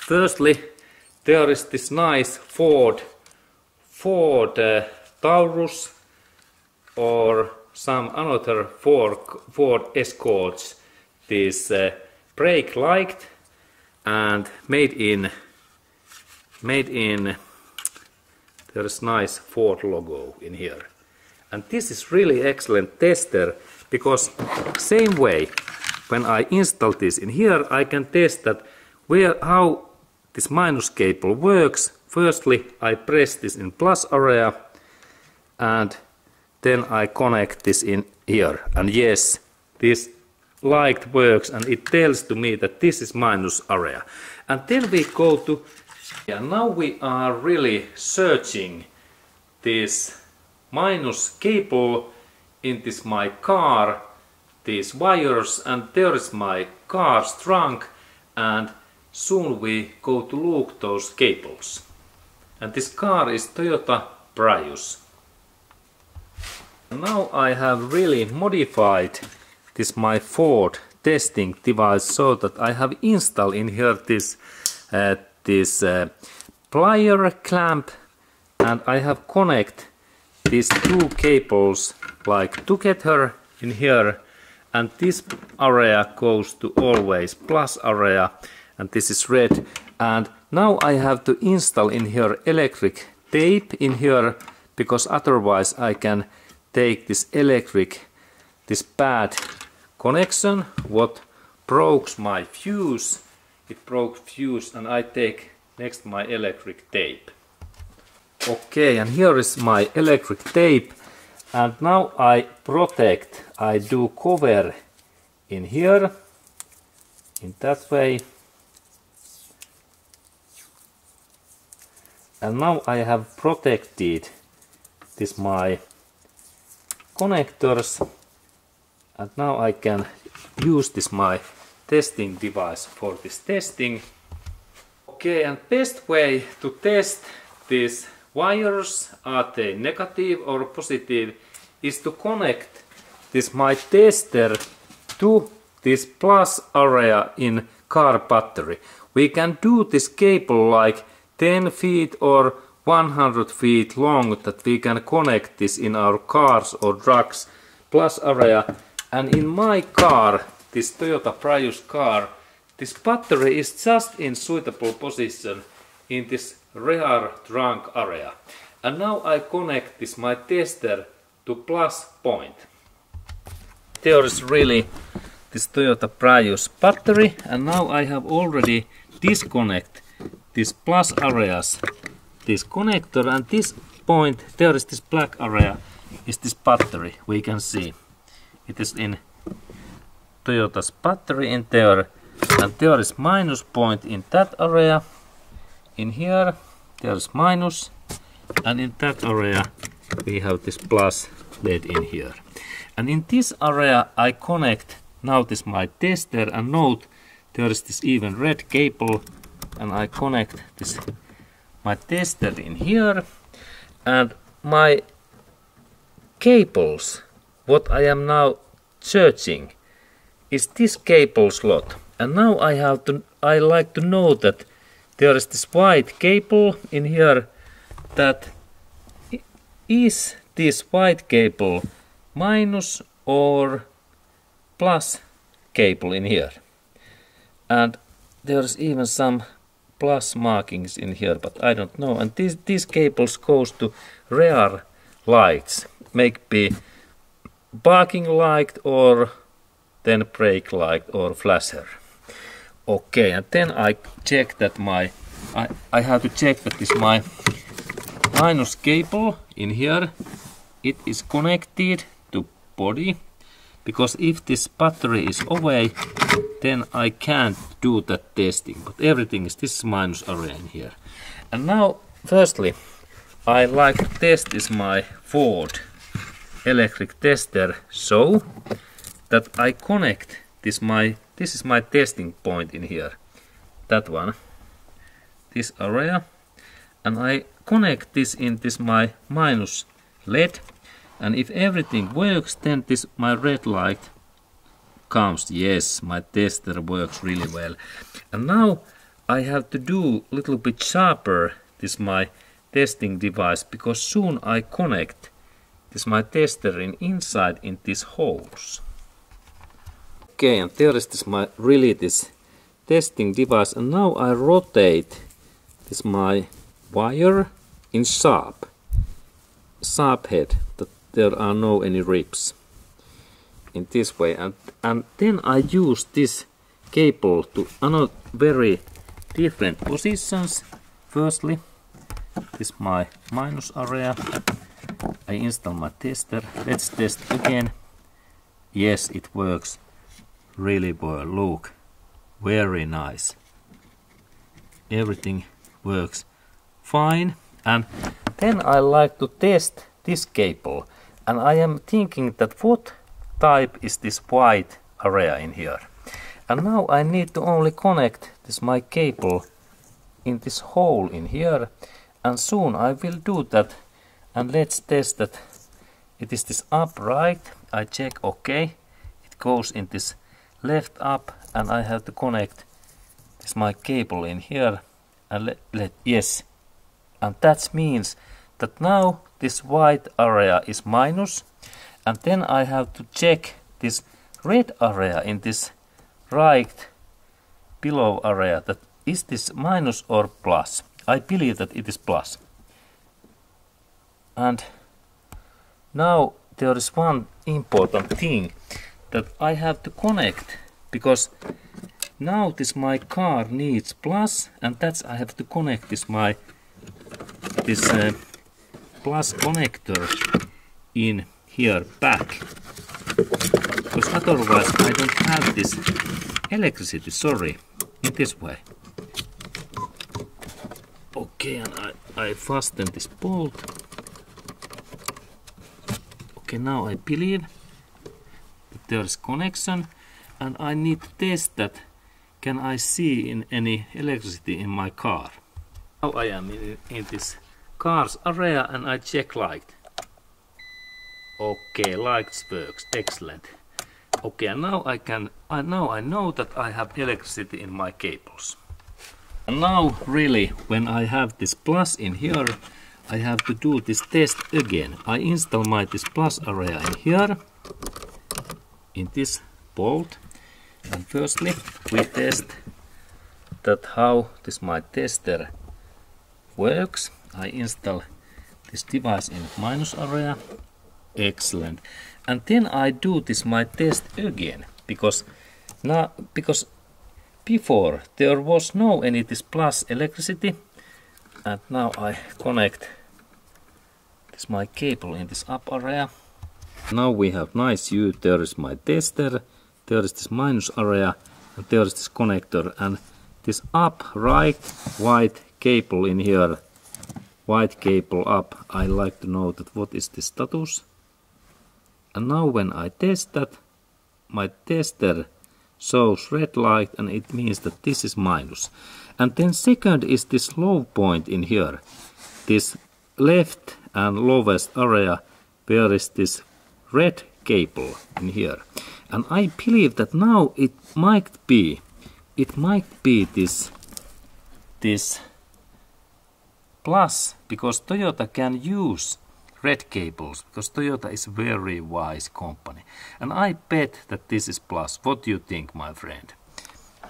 Firstly, there is this nice Ford, Ford uh, Taurus or some another Ford, Ford Escorts. This uh, brake light and made in made in there is nice Ford logo in here and this is really excellent tester because same way when I install this in here I can test that where how this minus cable works. Firstly I press this in plus area and then I connect this in here. And yes this light works and it tells to me that this is minus area. And then we go to yeah now we are really searching this minus cable in this my car these wires and there is my car's trunk and soon we go to look those cables. And this car is Toyota Prius. Now I have really modified this my Ford testing device so that I have installed in here this uh, this uh, plier clamp and I have connect these two cables like together in here and this area goes to always plus area and this is red. And now I have to install in here electric tape in here because otherwise I can take this electric this bad connection what broke my fuse. It broke fuse and I take next my electric tape okay and here is my electric tape. And now I protect I do cover in here in that way. And now I have protected this my connectors. And now I can use this my testing device for this testing. Okay and best way to test these wires are they negative or positive is to connect this my tester to this plus area in car battery. We can do this cable like 10 feet or 100 feet long that we can connect this in our cars or trucks plus area. And in my car this Toyota Prius car this battery is just in suitable position in this rear trunk area. And now I connect this my tester to plus point. There is really this Toyota Prius battery and now I have already disconnect this plus areas. This connector and this point there is this black area is this battery we can see. It is in Toyota's battery in there and there is minus point in that area in here there's minus and in that area we have this plus led in here. And in this area I connect now this my tester and note there is this even red cable and I connect this my tester in here and my cables what I am now searching is this cable slot. And now I have to I like to know that there is this white cable in here that is this white cable minus or plus cable in here. And there's even some plus markings in here but I don't know. And these, these cables goes to rear lights make be parking light or then brake light or flasher okay and then I check that my I, I have to check that this my minus cable in here it is connected to body. Because if this battery is away then I can't do that testing. But everything is this minus array in here. And now firstly I like to test this my Ford electric tester so that I connect this my this is my testing point in here that one this area and I connect this in this my minus LED And if everything works, then this my red light comes. Yes, my tester works really well. And now I have to do a little bit sharper this my testing device because soon I connect this my tester in inside in these holes. Okay, and there is this my really this testing device and now I rotate this my wire in sharp sharp head that there are no any ribs in this way. And and then I use this cable to another very different positions. Firstly this my minus area. I install my tester. Let's test again. Yes it works really look very nice. Everything works fine and then I like to test this cable and I am thinking that what type is this white area in here? And now I need to only connect this my cable in this hole in here and soon I will do that and let's test that. It is this upright. I check okay it goes in this left up and I have to connect this my cable in here and let, let yes. And that means that now this white area is minus and then I have to check this red area in this right below area that is this minus or plus? I believe that it is plus. And now there is one important thing that I have to connect because now this my car needs plus and that's I have to connect this my this uh, plus connector in here back. Because otherwise I don't have this electricity sorry in this way. Okay and I, I fasten this bolt. Okay now I believe there's connection and I need to test that. Can I see in any electricity in my car? Now I am in, in this car's area and I check light. Okay lights works. Excellent. Okay now I can I now I know that I have electricity in my cables. And now really when I have this plus in here I have to do this test again. I install my this plus area in here in this bolt and firstly we test that how this my tester works. I install this device in minus area. Excellent. And then I do this my test again because now because before there was no any this plus electricity and now I connect this my cable in this up area now we have nice view there is my tester there is this minus area and there is this connector and this up right white cable in here white cable up I like to know that what is the status and now when I test that my tester shows red light and it means that this is minus. minus and then second is this low point in here. This left and lowest area where is this red cable in here. And I believe that now it might be, it might be this, this plus because Toyota can use red cables because Toyota is very wise company. And I bet that this is plus. What do you think, my friend?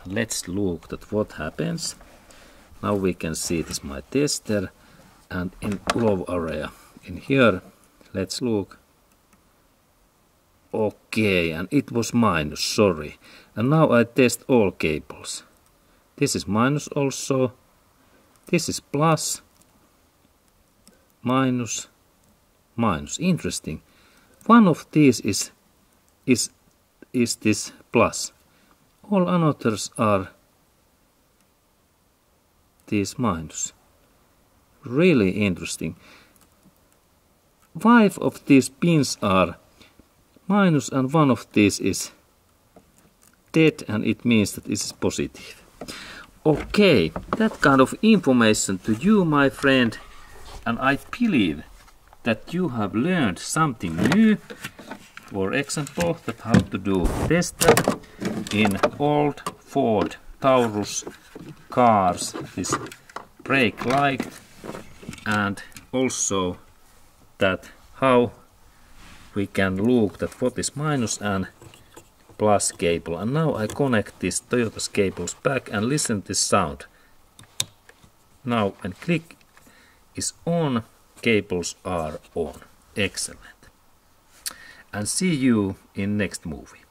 let's look at what happens now we can see this my tester and in low area in here let's look okay and it was minus sorry. And now I test all cables. This is minus also. This is plus. Minus. Minus. Interesting. One of these is is is this plus. All others are these minus. Really interesting. Five of these pins are minus and one of these is dead and it means that it is positive. Okay, that kind of information to you my friend and I believe that you have learned something new. For example, that how to do test in old Ford Taurus cars, this brake light, and also that how we can look that what is minus and plus cable. And now I connect these Toyota's cables back and listen this sound. Now when click is on, cables are on. Excellent. And see you in next movie.